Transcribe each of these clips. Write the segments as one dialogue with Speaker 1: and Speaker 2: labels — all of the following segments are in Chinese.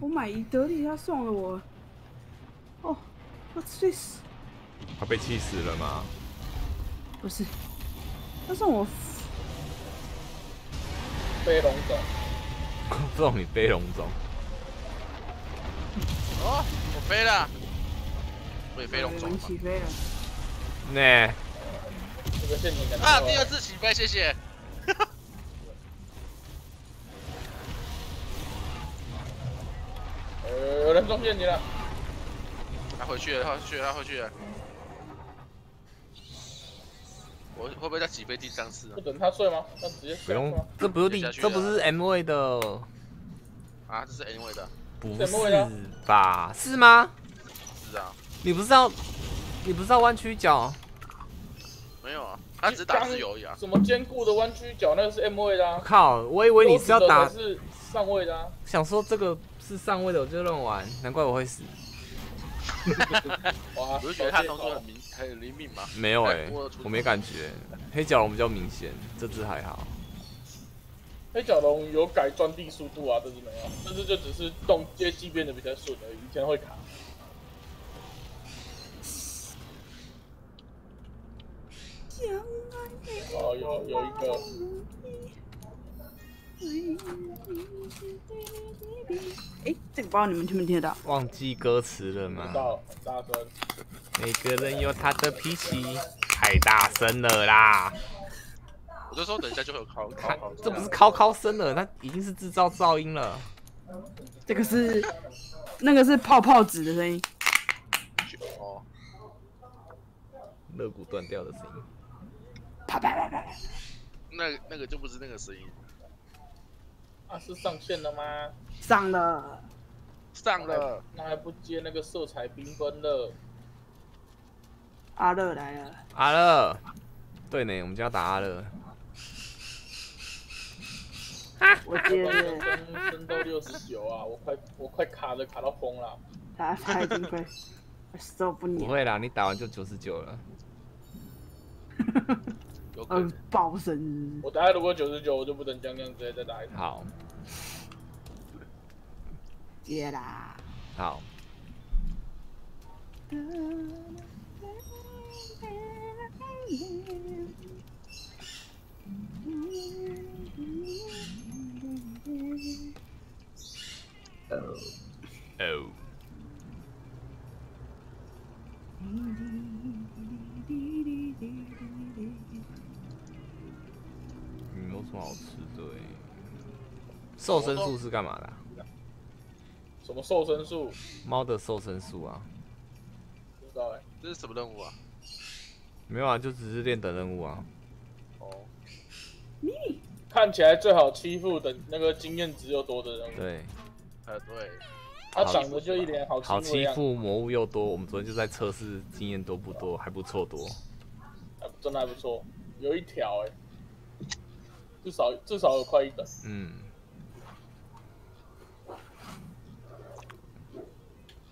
Speaker 1: 我买一得利，他送了我。哦，我气死！
Speaker 2: 他被气死了吗？
Speaker 1: 不是，他送我
Speaker 3: 飞龙种。
Speaker 2: 送你飞龙种。
Speaker 4: 哦，我飞了，我也飞龙种。
Speaker 1: 起飞了。
Speaker 2: 那。
Speaker 3: 这个陷阱感
Speaker 4: 啊，第二次起飞，谢谢。
Speaker 3: 中陷阱了。
Speaker 4: 他回去了，他回去了，他回去了。我会不会再起飞第三次？
Speaker 3: 不等他睡吗？那直接
Speaker 2: 不用，这不是第，这不是 M 位的。
Speaker 4: 啊，这是 M 位的。
Speaker 2: 不是吧？是吗？
Speaker 4: 是啊。
Speaker 2: 你不是要？你不是要弯曲角？
Speaker 4: 没有啊，他只打自由而已啊。
Speaker 3: 什么坚固的弯曲角？那个是 M 位的。
Speaker 2: 靠！我以为你是要打
Speaker 3: 是上位的。
Speaker 2: 想说这个是上位的，我就乱玩，难怪我会死。
Speaker 4: 哇我就觉得他动作很明，很灵敏嘛。
Speaker 2: 没有哎，我没感觉。黑角龙比较明显，这只还好。
Speaker 3: 黑角龙有改钻地速度啊，这只没有，这只就只是动接机变得比较顺而已，以前会卡。哦，有有一个。
Speaker 1: 哎，这个不知道你们听没听得到？
Speaker 2: 忘记歌词了吗？
Speaker 3: 到，大声。
Speaker 2: 每个人有他的脾气，太大声了啦！
Speaker 4: 我就说等一下就会有考考，
Speaker 2: 这不是考考声了，那已经是制造噪音了。
Speaker 1: 这个是，那个是泡泡纸的声音。
Speaker 4: 哦。
Speaker 2: 肋骨断掉的声音。
Speaker 1: 啪啪啪啪啪。
Speaker 4: 那那个就不是那个声音。
Speaker 3: 啊，是上线了吗？
Speaker 1: 上了，
Speaker 4: 上了。
Speaker 3: 那还不接那个色彩缤纷的？
Speaker 1: 阿乐来了。
Speaker 2: 阿乐，对呢，我们就要打阿乐。
Speaker 1: 啊！我接了。
Speaker 3: 升升到六十九啊！我快我快卡了，卡到疯了。
Speaker 1: 他他已经快 受不了。
Speaker 2: 不会啦，你打完就九十九了。
Speaker 1: 嗯，爆生日！
Speaker 3: 我大概如果九十九，我就不等江江直接再打一次。
Speaker 2: 好，
Speaker 1: 接啦。
Speaker 2: 好。哦哦。什么好吃的？瘦身术是干嘛的？
Speaker 3: 什么瘦身术？
Speaker 2: 猫的瘦身术啊？
Speaker 3: 不知道哎，
Speaker 4: 这是什么任务啊？
Speaker 2: 没有啊，就只是练等任务啊。
Speaker 3: 哦。看起来最好欺负的那个经验值又多的人物。
Speaker 2: 对。
Speaker 4: 呃，对。
Speaker 3: 他长得就一脸好
Speaker 2: 好欺负，魔物又多。我们昨天就在测试经验多不多，还不错多。
Speaker 3: 真的还不错，有一条哎。至少至少有快一等。
Speaker 2: 嗯。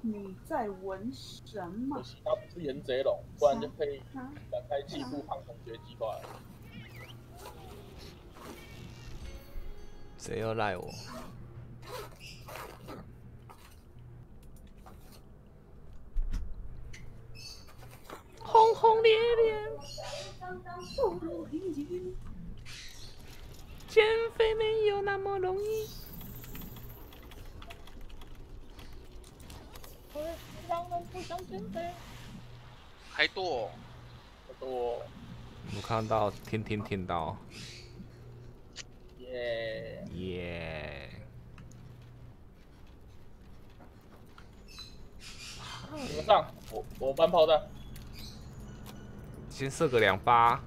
Speaker 1: 你在闻什么？
Speaker 3: 他不是岩贼龙，不然就可以展开继父航同学计划。
Speaker 2: 谁要赖我？轰轰烈烈。减肥没有那么容易。
Speaker 4: 还多，
Speaker 3: 还多。
Speaker 2: 我看到天天听到。
Speaker 3: 耶
Speaker 2: 耶。
Speaker 3: 怎么上？我我搬炮弹。
Speaker 2: 先射个两发，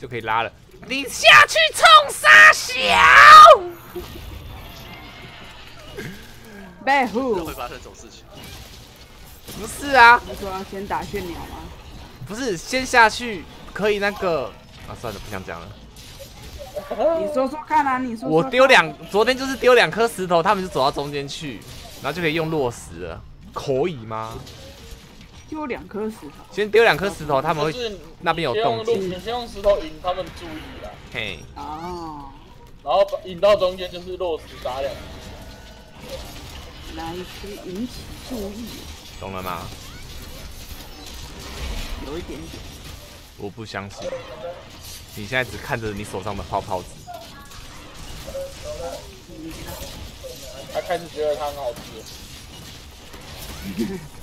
Speaker 2: 就可以拉了。你下去冲杀小？
Speaker 1: 白虎
Speaker 4: 会发生这种事情？
Speaker 2: 不是啊。
Speaker 1: 你说要先打血鸟吗？
Speaker 2: 不是，先下去可以那个啊，算了，不想讲了。
Speaker 1: 你说说看啊，你说。
Speaker 2: 我丢两，昨天就是丢两颗石头，他们就走到中间去，然后就可以用落石了，可以吗？
Speaker 1: 丢两颗石头，
Speaker 2: 先丢两颗石头，他们会那边有动静。
Speaker 3: 你先用石头引他们注意啦。
Speaker 2: 嘿。
Speaker 1: 哦。
Speaker 3: 然后引到中间就是落石打两。
Speaker 1: 来可以引起注意，
Speaker 2: 懂了吗？
Speaker 1: 有一点点。
Speaker 2: 我不相信，你现在只看着你手上的泡泡纸，
Speaker 3: 他开始觉得它很好吃。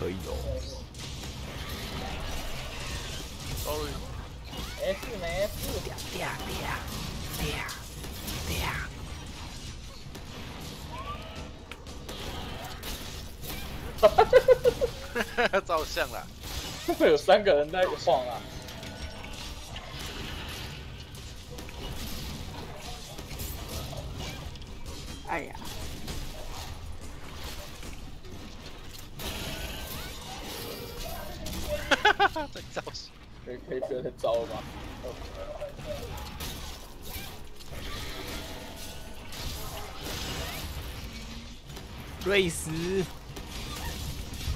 Speaker 2: 可以哦。
Speaker 4: sorry，
Speaker 3: 没事没事。
Speaker 2: 嗲嗲嗲嗲。
Speaker 4: 照相了。
Speaker 3: 会有三个人在晃啊！
Speaker 1: 哎呀，
Speaker 3: 可以可以不要再招了吗？
Speaker 2: 瑞斯，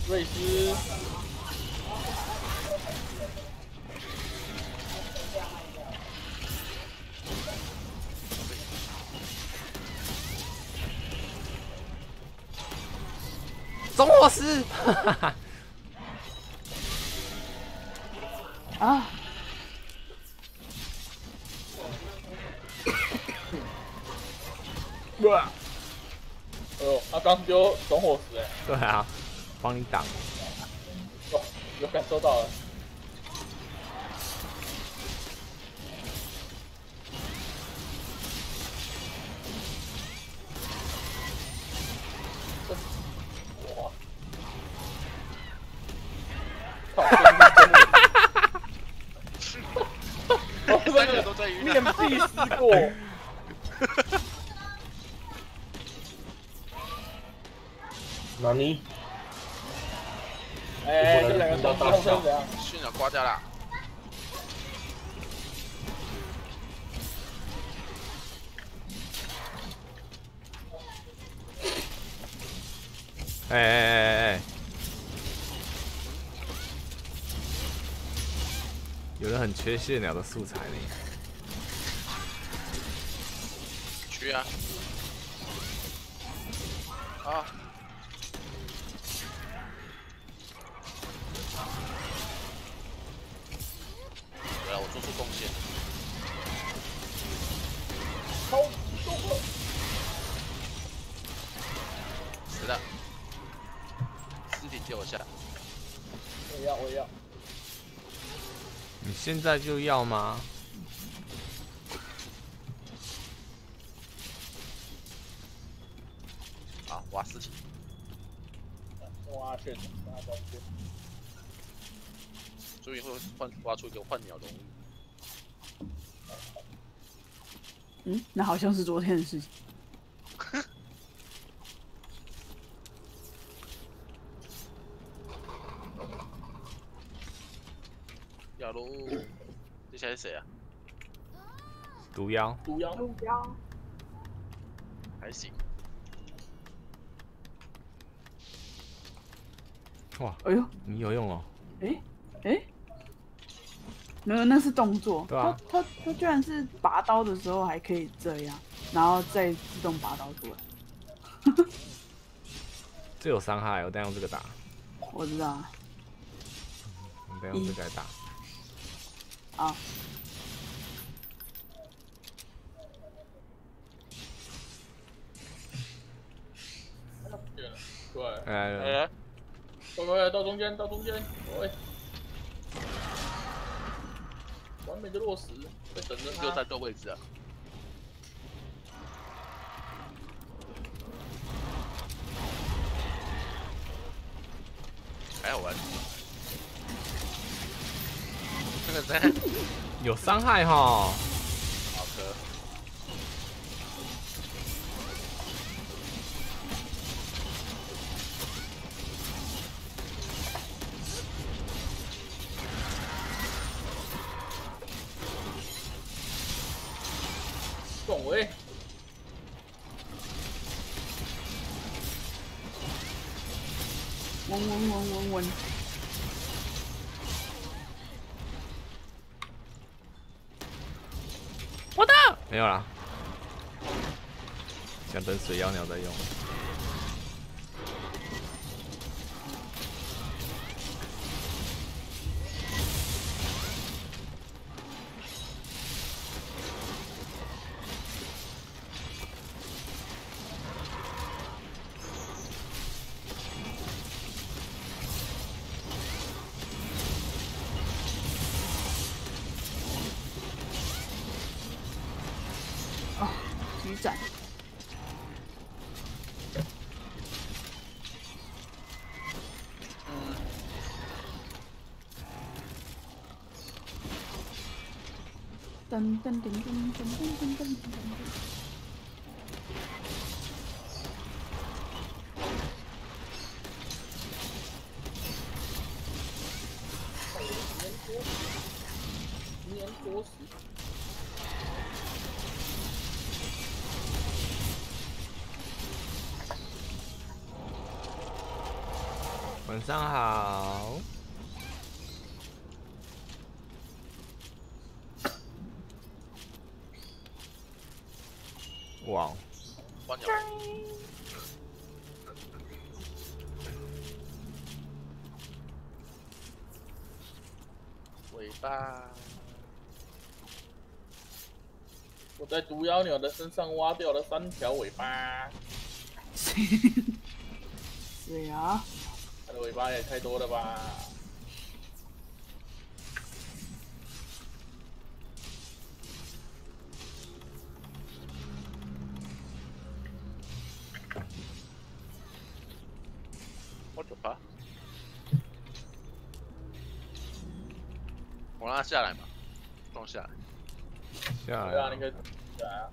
Speaker 3: 瑞斯，
Speaker 2: 中火师，哈哈哈。
Speaker 1: 啊，对
Speaker 3: 哎呦，他刚丢总火石哎，
Speaker 2: 对啊，帮你挡。
Speaker 3: 哦，有感受到了。哎
Speaker 2: 哎哎哎哎！有人很缺血鸟的素材呢。
Speaker 4: 去啊！啊！对了，我做出贡献。
Speaker 3: 也要，我也要。
Speaker 2: 你现在就要吗？
Speaker 4: 啊，挖尸体。
Speaker 3: 哇，确实，那抱歉。
Speaker 4: 终于会换挖出一个幻鸟龙。
Speaker 1: 嗯，那好像是昨天的事情。
Speaker 4: 要喽。接下来是谁啊？
Speaker 2: 毒妖，
Speaker 3: 毒妖，
Speaker 1: 毒妖
Speaker 4: 还行。
Speaker 2: 哇，
Speaker 1: 哎呦，
Speaker 2: 你有用哦。
Speaker 1: 哎哎，没有，那是动作。
Speaker 2: 对啊
Speaker 1: 他他他居然是拔刀的时候还可以这样，然后再自动拔刀出来。
Speaker 2: 这有伤害，我等下用这个打，
Speaker 1: 我知道啊，
Speaker 2: 我等下用这个来打。
Speaker 1: 好，
Speaker 3: 对，
Speaker 2: 来来来，
Speaker 4: 哎，
Speaker 3: 快快快，到中间，到中间，喂！完美的落实，在等着他。
Speaker 4: 又在这位置啊。还好玩。
Speaker 2: 有伤害哈。
Speaker 1: 局长，
Speaker 4: 嗯，
Speaker 1: 噔噔噔噔噔噔噔噔
Speaker 2: 上好。哇，
Speaker 4: 关鸟。尾巴，
Speaker 3: 我在毒妖鸟的身上挖掉了三条尾巴，
Speaker 1: 对啊，
Speaker 3: 它的尾巴也太多了吧！
Speaker 4: 我走吧，我拉下来嘛，放下来，
Speaker 2: 下来，
Speaker 3: 那个，下来，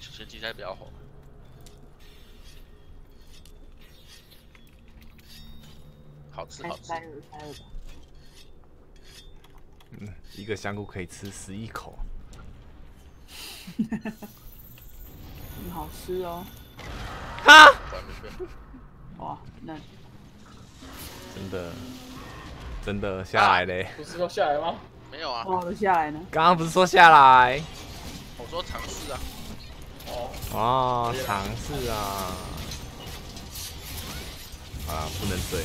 Speaker 4: 前期应该比较好。好吃好吃。
Speaker 2: 嗯，一个香菇可以吃十一口。
Speaker 1: 很好吃哦。
Speaker 2: 哈。
Speaker 1: 哇，那
Speaker 2: 真的，真的下来嘞。
Speaker 3: 不是说下来吗？
Speaker 4: 没有啊，
Speaker 1: 哇，我下来呢。
Speaker 2: 刚刚不是说下来？
Speaker 4: 我说尝试啊，
Speaker 3: 哦，
Speaker 2: 哦，尝试啊。啊，不能醉。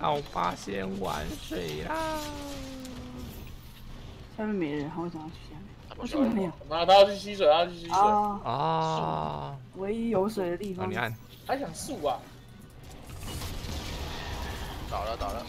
Speaker 2: 到八仙玩水啦！
Speaker 1: 下面没人，我想要去下面。
Speaker 4: 他
Speaker 1: 为什么没有？
Speaker 3: 那他要去吸水，他要去吸水，
Speaker 1: 啊，
Speaker 2: 啊，
Speaker 1: 唯一有水的地
Speaker 2: 啊，
Speaker 1: 方
Speaker 2: 你。按，
Speaker 3: 还想树啊？
Speaker 4: 倒了倒了，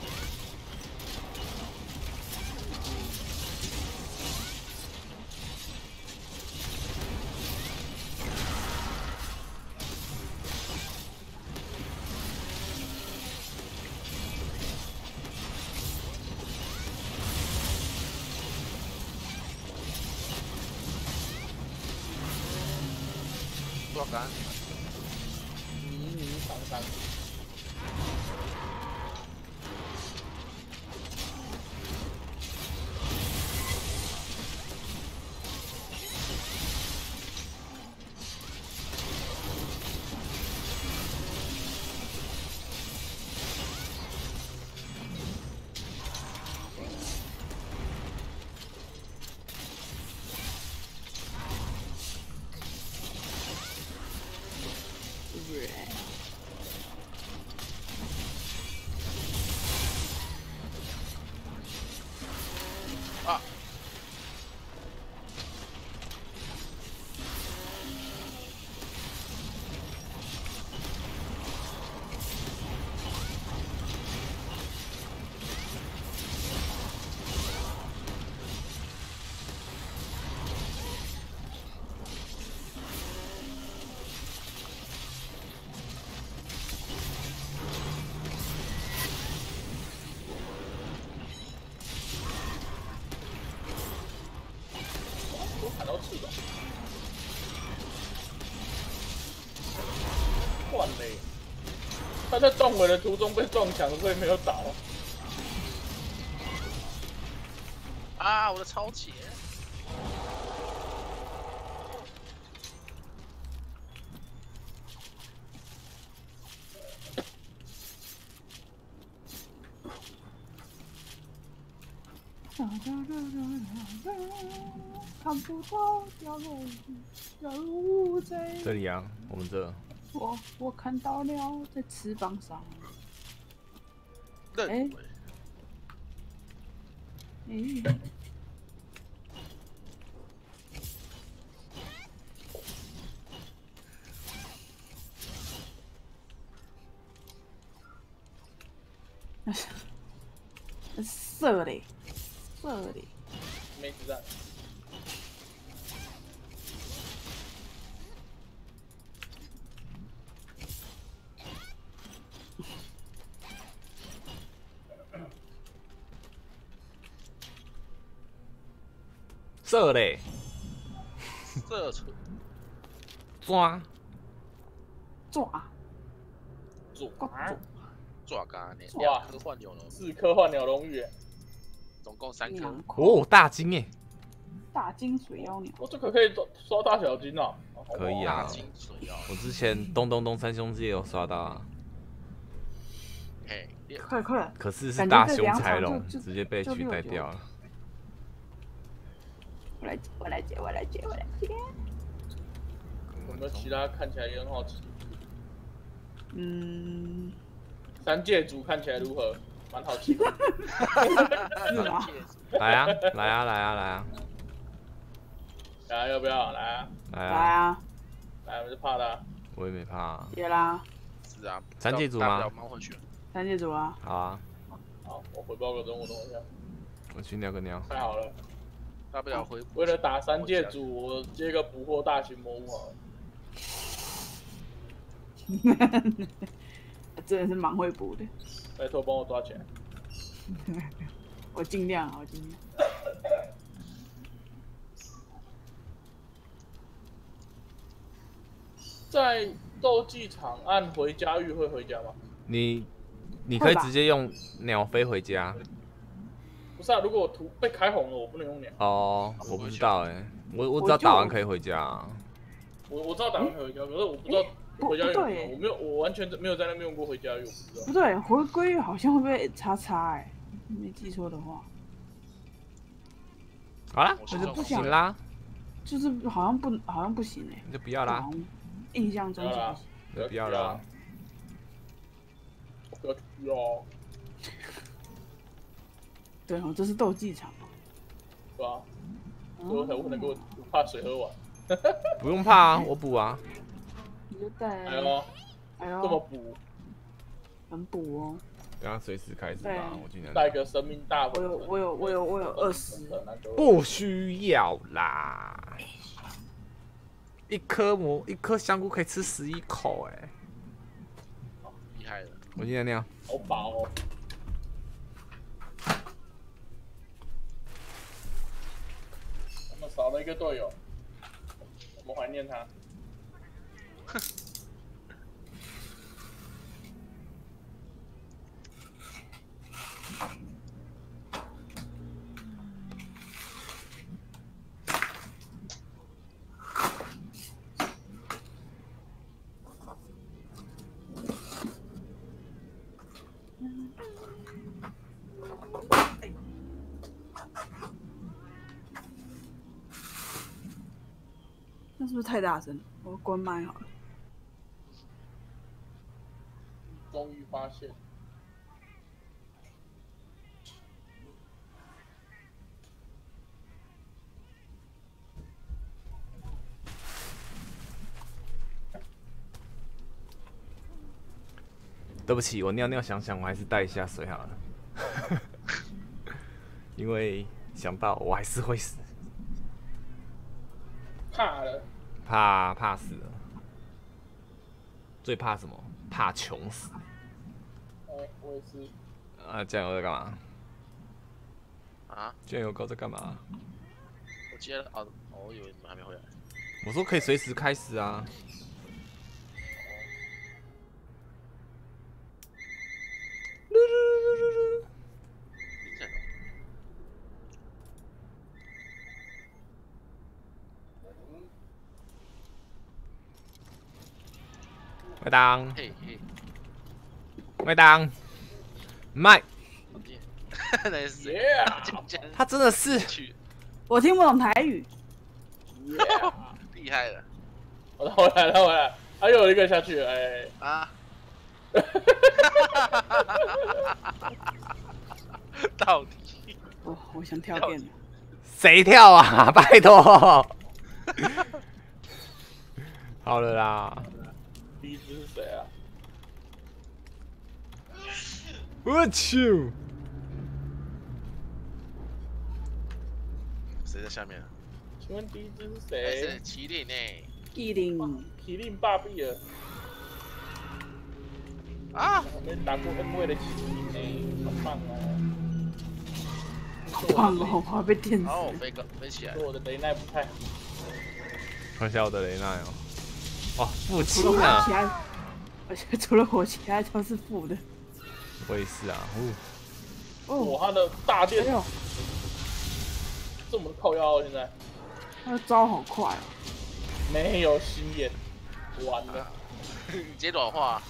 Speaker 3: 他在撞我的途中被撞墙，所以没有倒。
Speaker 4: 啊！我的超前。
Speaker 1: 看不到，掉落。
Speaker 2: 这里啊，我们这。
Speaker 1: 我我看到了，在翅膀上。
Speaker 4: 认为。
Speaker 1: 诶，射嘞，射嘞，
Speaker 3: 没子弹，
Speaker 2: 射嘞，
Speaker 4: 射出。
Speaker 2: 抓。
Speaker 1: 抓。
Speaker 3: 左
Speaker 1: 抓。
Speaker 3: 啊，
Speaker 4: 抓嘎呢，
Speaker 3: 哇
Speaker 4: 科幻有了，
Speaker 3: 是科幻鸟龙语，
Speaker 4: 总共三颗。
Speaker 2: 哦，大金哎，
Speaker 1: 大金水妖鸟，
Speaker 3: 我这可可以刷刷大小金哦，
Speaker 2: 可以啊。
Speaker 4: 大金水妖，
Speaker 2: 我之前东东东三兄弟也有刷到啊，
Speaker 1: 快快，
Speaker 2: 可是是大熊
Speaker 1: 这两场
Speaker 2: 才龙直接被取代掉了。
Speaker 1: 我来接，我来接，我来接，我来接。
Speaker 3: 有没有其他看起来也很好奇？
Speaker 1: 嗯，
Speaker 3: 三界主看起来如何？蛮好奇的。
Speaker 1: 是吗？
Speaker 2: 来啊，来啊，来啊，来啊，
Speaker 3: 来，要不要？来啊，
Speaker 1: 来
Speaker 2: 来啊！
Speaker 1: 啊，
Speaker 3: 来，我就怕他。
Speaker 2: 我也没怕啊，
Speaker 1: 接啦，
Speaker 4: 是啊，
Speaker 2: 三界组吗
Speaker 1: 三界主啊，
Speaker 2: 好啊，
Speaker 3: 好，我回报个任务，等我一下。
Speaker 2: 我去尿个尿。
Speaker 3: 太好了，
Speaker 4: 大不了回
Speaker 3: 为了打三界主，我接个捕获大型魔物好了。
Speaker 1: 真的是蛮会补的，
Speaker 3: 拜托帮我抓起来。
Speaker 1: 我尽量啊，我尽量。
Speaker 3: 在斗技场按回家域会回家吗？
Speaker 2: 你你可以直接用鸟飞回家
Speaker 3: 不是啊，如果我图被开红了，我不能用鸟。
Speaker 2: 哦。我不知道哎，我我
Speaker 1: 我
Speaker 2: 知道打完可以回家啊。
Speaker 3: 我我知道打完可以回家，可是我不知道
Speaker 1: 不
Speaker 3: 回家有我没有，我完全没有在那边用过回家用，不知道。
Speaker 1: 不对，回归好像会被叉叉哎，没记错的话，
Speaker 2: 好啦，
Speaker 4: 我
Speaker 2: 那就不行啦，
Speaker 1: 就是好像不好像不行哎，
Speaker 2: 那就不要啦
Speaker 1: 印象中
Speaker 2: 就不要啦。
Speaker 3: 要，
Speaker 1: 对哦，这是斗技场嘛。
Speaker 3: 对吧？
Speaker 1: 哦
Speaker 3: 所以我才不能给我我怕水喝完。
Speaker 2: 不用怕啊，我补啊。
Speaker 1: 你就带，
Speaker 3: 哎呦，
Speaker 1: 哎
Speaker 3: 这么
Speaker 1: 呦，
Speaker 3: 补，
Speaker 1: 很补哦。
Speaker 2: 等下随时开始
Speaker 1: 对
Speaker 2: 吧，我尽量。
Speaker 3: 带个生命大
Speaker 1: 我有，我有，我有，我有二十。
Speaker 2: 不需要啦，一颗蘑一颗香菇可以吃十一口哎、
Speaker 4: 厉害了，
Speaker 2: 我今天那样。
Speaker 3: 好饱哦。我们少了一个队友，我们怀念他。
Speaker 1: 哼 那是不是太大声了？我关麦好了。
Speaker 3: 终于发现，
Speaker 2: 对不起，我尿尿想想，我还是带一下水好了，因为想到我还是会死，
Speaker 3: 怕了，
Speaker 2: 怕怕死了。最怕什么？怕穷死。
Speaker 3: 哎，我也是。
Speaker 2: 啊，酱油在干嘛？
Speaker 4: 啊，
Speaker 2: 酱油哥在干嘛？
Speaker 4: 我接了，啊，哦我以为你们还没回来，
Speaker 2: 我说可以随时开始啊。麦当，
Speaker 4: 嘿嘿，
Speaker 2: 麦当，麦，他真的是，
Speaker 1: 我听不懂台语
Speaker 4: 厉害了
Speaker 3: 我回来了，回来，还有一个下去，哎，
Speaker 4: 啊！到底
Speaker 1: 我，我想跳电了。
Speaker 2: 谁跳啊？拜托。好了啦，
Speaker 3: 第一只是谁啊？
Speaker 2: 我去，
Speaker 4: 谁在下面啊？
Speaker 3: 请问第一只是
Speaker 4: 谁，是
Speaker 3: 谁？
Speaker 4: 麒麟呢？
Speaker 1: 一零，
Speaker 3: 麒麟霸臂了，
Speaker 4: 啊！
Speaker 3: 我们打过 M 位的麒麟呢，好棒哦！
Speaker 1: 棒哦，我要被电死。
Speaker 4: 哦，飞高飞起来
Speaker 3: 说，我的雷奈不太好，
Speaker 2: 看一下我的雷奈哦。哦，负
Speaker 1: 除
Speaker 2: 七啊
Speaker 1: 而且除了火，其他都是负的。
Speaker 2: 我也是啊。哦，
Speaker 1: 哦，
Speaker 3: 他的大
Speaker 1: 哎
Speaker 3: 电
Speaker 1: 呦，
Speaker 3: 这么靠腰哦，现在
Speaker 1: 他的招好快哦。
Speaker 3: 没有心眼，完了。
Speaker 4: 你 接软化，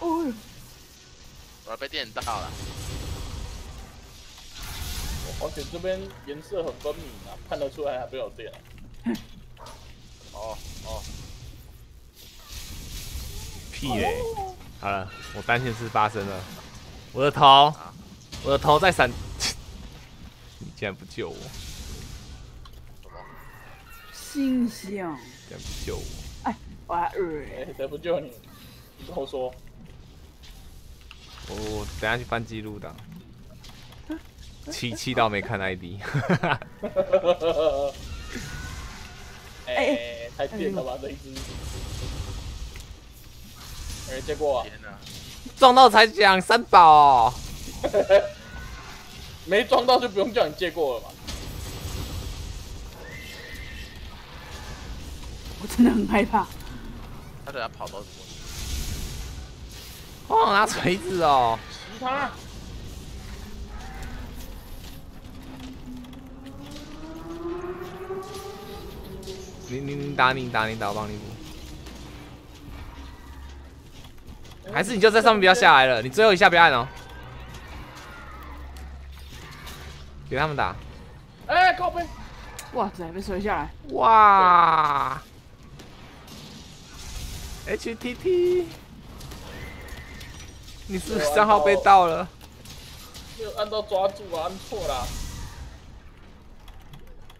Speaker 1: 哦，
Speaker 4: 我要被电到了。
Speaker 3: 而且这边颜色很分明啊，看得出来还被有电啊。
Speaker 4: 哦哦，
Speaker 2: 屁嘞！好了，我担心事发生了。我的头，我的头在闪。你竟然不救我！
Speaker 1: 星星，
Speaker 2: 竟然不救我！
Speaker 1: 哎我还呃，
Speaker 3: 哎，谁不救你？你跟我说。
Speaker 2: 我我等下去翻记录档。气气到没看 ID。
Speaker 3: 哎，太电了吧这一只。哎，结果啊
Speaker 4: 天哪！
Speaker 2: 撞到才讲三宝、哦。
Speaker 3: 没撞到就不用叫你借过了吧。
Speaker 1: 我真的很害怕。
Speaker 4: 他等下跑到什么？
Speaker 2: 哦，拿锤子哦。
Speaker 3: 其他
Speaker 2: 你你你打你打你打，我帮你补。还是你就在上面不要下来了，你最后一下不要按哦。给他们打。
Speaker 3: 哎，靠背，
Speaker 1: 哇塞，被摔下来。
Speaker 2: 哇！HTT，你是不是账号被盗了？
Speaker 3: 没有按到抓住啊，按错了。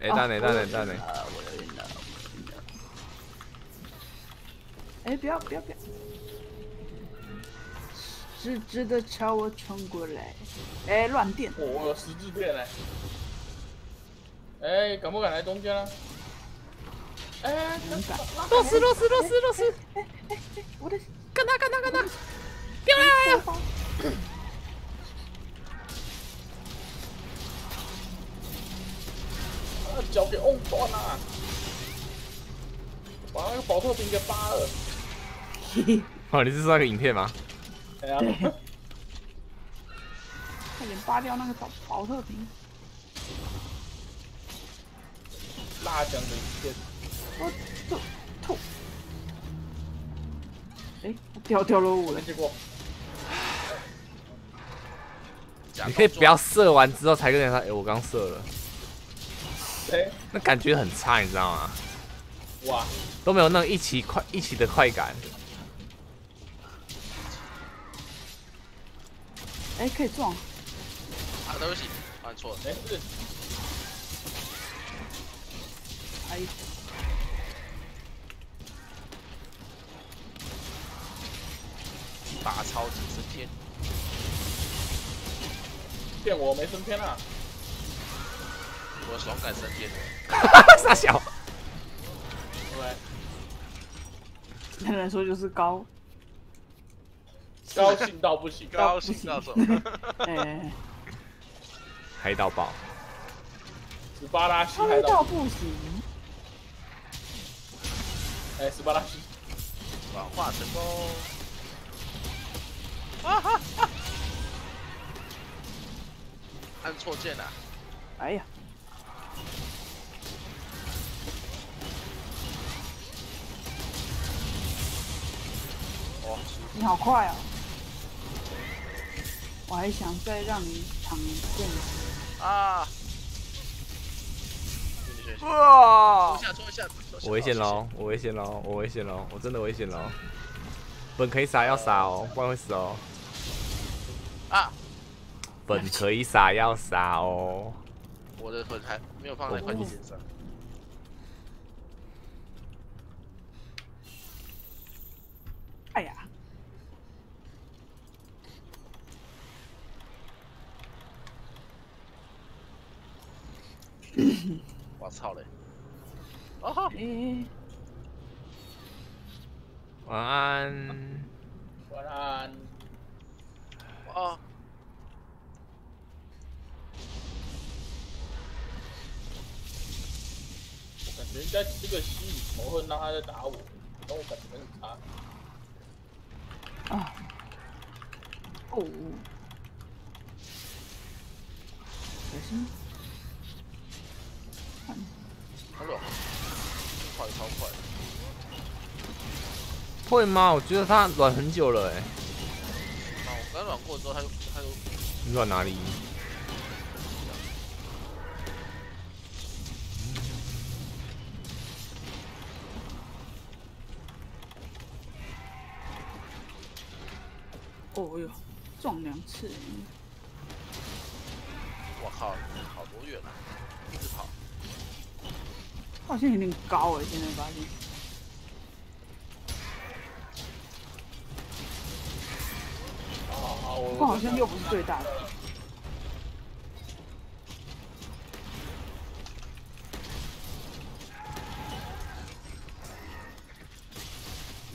Speaker 2: 哎、蛋呢？蛋呢？蛋呢？
Speaker 1: 啊我有晕了，我晕了。哎，不要不要不要！直直的朝我冲过来。哎，乱电！
Speaker 3: 我我有十字电哎。哎，敢不敢来中间啊？哎，
Speaker 1: 勇敢！
Speaker 2: 洛斯洛斯洛斯洛斯，
Speaker 1: 我的
Speaker 2: 干他干他干他！掉来了！
Speaker 3: 啊脚给弄断了，把那个保特瓶给扒了。
Speaker 2: 哦，你是说那个影片吗？
Speaker 3: 哎呀，
Speaker 1: 快点扒掉那个保保特瓶！
Speaker 3: 辣酱的影片，
Speaker 1: 我吐吐！哎，掉掉落伍了。
Speaker 3: 结果
Speaker 4: 假
Speaker 2: 你可以不要射完之后才跟人家说，哎、我刚射了，
Speaker 3: 哎，
Speaker 2: 那感觉很差，你知道吗？
Speaker 3: 哇，
Speaker 2: 都没有那种一起快一起的快感。
Speaker 1: 哎，可以撞！
Speaker 4: 啊，对不起，按错了。
Speaker 3: 哎，是，
Speaker 1: 哎，
Speaker 4: 打超级升天，
Speaker 3: 骗我没升天啊！
Speaker 4: 我爽感升天。
Speaker 2: 傻小，
Speaker 3: 对，
Speaker 1: 那人说就是高。
Speaker 3: 高兴到不行，
Speaker 4: 高兴到什么？
Speaker 1: 哎，
Speaker 2: 嗨到爆！
Speaker 3: 斯巴拉西嗨到，
Speaker 1: 不行。
Speaker 3: 哎，斯巴拉西，
Speaker 4: 转化成功。啊哈哈！按错键了，
Speaker 1: 哎呀！哇，你好快哦！我还想再让你躺一阵。
Speaker 4: 啊！
Speaker 2: 哇！我危险喽！我危险喽！我危险喽！我真的危险喽！本可以杀要杀哦，不然会死哦。
Speaker 4: 啊！
Speaker 2: 本可以撒要撒哦。
Speaker 4: 我的粉还没有放在快递点上。
Speaker 1: 哎呀，
Speaker 4: 我操嘞！哦吼，
Speaker 1: 诶、
Speaker 2: 晚安。
Speaker 3: 晚安。
Speaker 4: 哦，
Speaker 3: 我感觉应该这个吸引仇恨，让他在打我，但我感觉很差。
Speaker 1: 啊，哦，小心，
Speaker 4: 他说快超快，
Speaker 2: 会吗？我觉得他软很久了哎。
Speaker 4: 啊，我刚软过之后，他就他就
Speaker 2: 软哪里？
Speaker 1: 哦哟，撞两次，
Speaker 4: 我靠，跑多远啊！一直跑，
Speaker 1: 好像有点高哎，现在发现。
Speaker 3: 啊好，我
Speaker 1: 不过好像又不是最大的。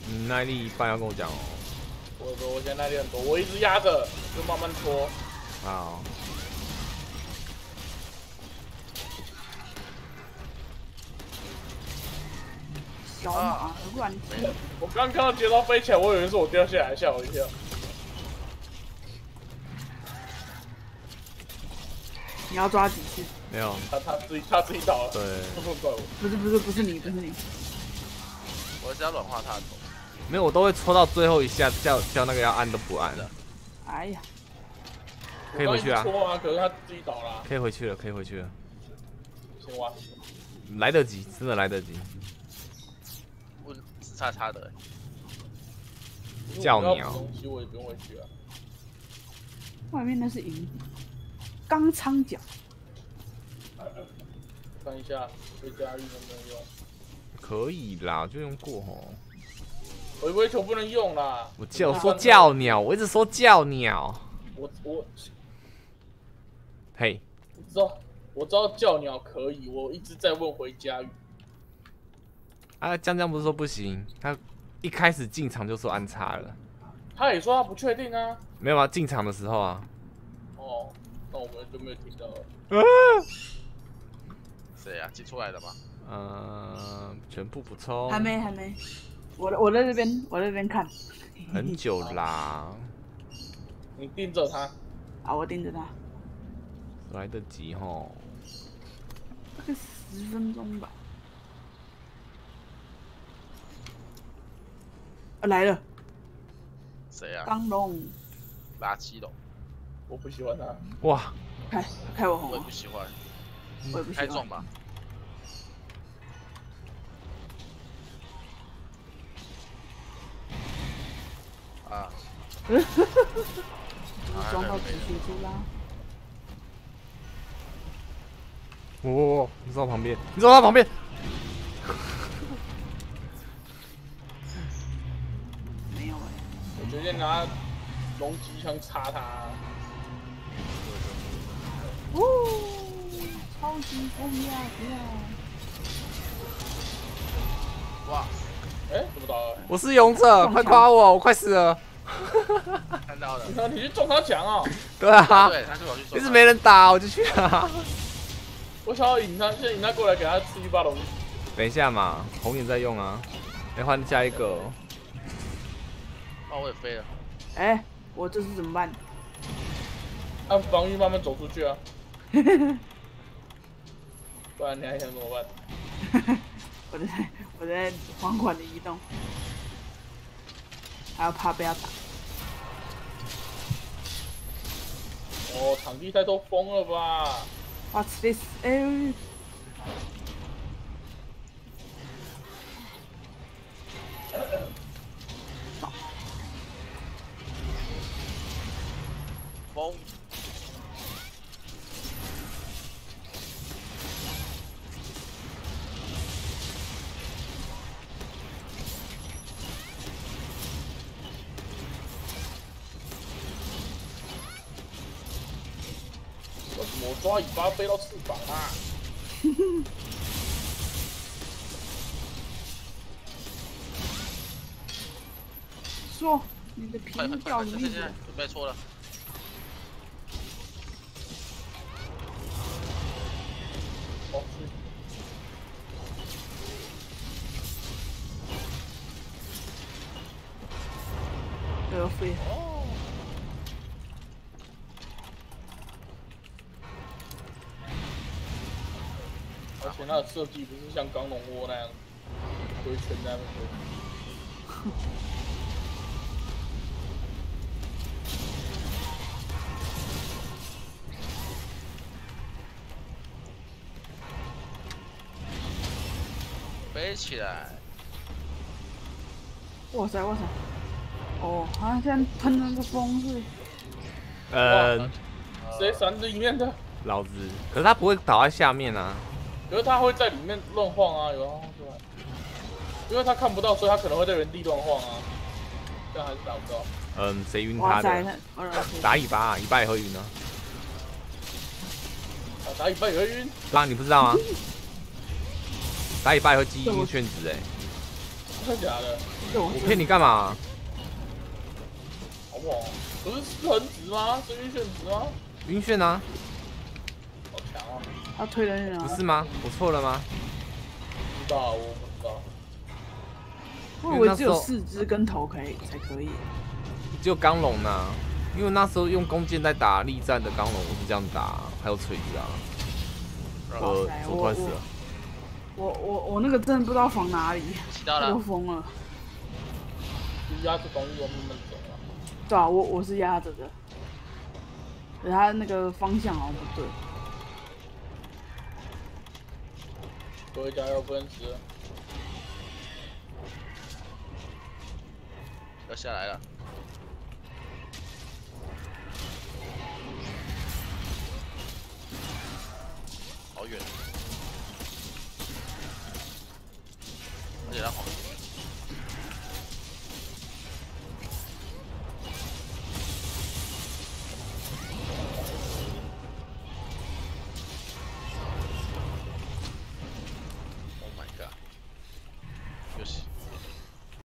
Speaker 2: 你耐力一半要跟我讲哦。
Speaker 3: 我说我现在耐力很多，我一直压着，就慢慢拖。
Speaker 2: 好。
Speaker 1: 小马，不然
Speaker 3: 我刚看到节操飞起来，我以为是我掉下来，吓我一跳。
Speaker 1: 你要抓几次？
Speaker 2: 没有。
Speaker 3: 他他自己他自己倒了，
Speaker 2: 对。
Speaker 3: 不能怪我。
Speaker 1: 不是不是不是你不是你，
Speaker 4: 我只要软化他的头。
Speaker 2: 没有，我都会戳到最后一下，叫叫那个要按都不按了。
Speaker 1: 哎呀，
Speaker 2: 可以回去啊
Speaker 3: 我刚一直戳啊，可是他自己倒了啊。
Speaker 2: 可以回去了，可以回去了，
Speaker 3: 先挖。
Speaker 2: 来得及，真的来得及。
Speaker 4: 我只差差的欸，
Speaker 2: 叫
Speaker 3: 因为我
Speaker 2: 鸟
Speaker 3: 东西我也不用回去啊。
Speaker 1: 外面那是银币，钢仓角，
Speaker 3: 看一下回家玉能不能用？
Speaker 2: 可以啦，就用过吼。
Speaker 3: 回归球不能用啦。
Speaker 2: 我叫我说叫鸟，我一直说叫鸟。
Speaker 3: 我我
Speaker 2: 嘿，
Speaker 3: 我知道我知道叫鸟可以，我一直在问回家语。
Speaker 2: 啊，江江不是说不行，他一开始进场就说安插了，
Speaker 3: 他也说他不确定啊。
Speaker 2: 没有啊？进场的时候啊，
Speaker 3: 哦，那我们就没有听到了。
Speaker 4: 谁呀？挤出来的吗？
Speaker 2: 嗯、全部补充，
Speaker 1: 还没还没，我我在这边我在这边看，
Speaker 2: 很久啦，
Speaker 3: 你盯着他，
Speaker 1: 啊，我盯着他，
Speaker 2: 来得及吼。
Speaker 1: 大概十分钟吧。啊来了，
Speaker 4: 谁啊？
Speaker 1: 钢龙，
Speaker 4: 垃圾龙，
Speaker 3: 我不喜欢他。
Speaker 2: 哇，
Speaker 1: 开开我红啊
Speaker 4: 我也不，喜欢，
Speaker 1: 我也不喜欢
Speaker 4: 开撞。吧。啊，
Speaker 1: 就是装到止血珠啦。
Speaker 2: 我我我，你坐我旁边，你坐我旁边。
Speaker 1: 没有哎、
Speaker 3: 我直接拿龙机枪插他。
Speaker 1: 哦，超级风呀呀！
Speaker 4: 哇，
Speaker 3: 哎、怎么打了？
Speaker 2: 我是勇者，快夸我，我快死了。
Speaker 4: 看到了
Speaker 3: 你，看你去撞他墙啊！
Speaker 2: 对啊，
Speaker 4: 对，他就跑去撞。
Speaker 2: 一直没人打，我就去啊。
Speaker 3: 我想要引他，现在引他过来给他吃一巴龙。
Speaker 2: 等一下嘛，红眼在用啊，来换下一个哦。
Speaker 4: 哦，我也飞了。
Speaker 1: 哎、我这是怎么办？
Speaker 3: 按防御慢慢走出去啊，不然你还想怎么办？
Speaker 1: 我在我在缓缓的移动。还要怕被他打。
Speaker 3: 哦，场地太多疯了吧
Speaker 1: ？What's this？哎、
Speaker 4: 风，
Speaker 3: 为飞到翅膀啊？
Speaker 1: 说你的
Speaker 4: 快快
Speaker 1: 频
Speaker 4: 快快，
Speaker 1: 道里面
Speaker 4: 现在现在准备错了，
Speaker 3: 而且它的设计不是像钢龙窝那样回圈在那边飞。
Speaker 4: 飞起来，
Speaker 1: 哇塞哇塞！哦，他现在喷那个风是
Speaker 2: 嗯，
Speaker 3: 谁闪里面的？
Speaker 2: 老子，可是他不会倒在下面啊。
Speaker 3: 可是他会在里面乱晃啊，有啊，对吧？因为他看不到，所以他可能会在原地乱晃啊。这样还是打不到。
Speaker 2: 嗯，谁晕，他的？打尾巴、啊，尾巴也会晕啊。
Speaker 3: 啊，打一巴也会晕。
Speaker 2: 对啊，你不知道吗？打尾巴也会记晕眩值哎，
Speaker 3: 真的假的？
Speaker 1: 我
Speaker 2: 我骗你干嘛？
Speaker 3: 好不好？不是是很值吗？是晕眩值吗？
Speaker 2: 晕眩啊？
Speaker 1: 他推人啊！
Speaker 2: 不是吗？我错了吗？
Speaker 3: 不知道，我不知道。
Speaker 1: 我以为只有四肢跟头可以才可以。
Speaker 2: 只有钢龙呐，因为那时候用弓箭在打力战的钢龙，我是这样打，还有锤子啊。我我
Speaker 1: 我我我那个真的不知道防哪里，
Speaker 4: 又疯了，
Speaker 3: 压着防御网慢慢走啊。
Speaker 1: 对啊，我我是压着的，可是他那个方向好像不对。
Speaker 3: 回家要奔驰，
Speaker 4: 要下来了，好远，给他跑。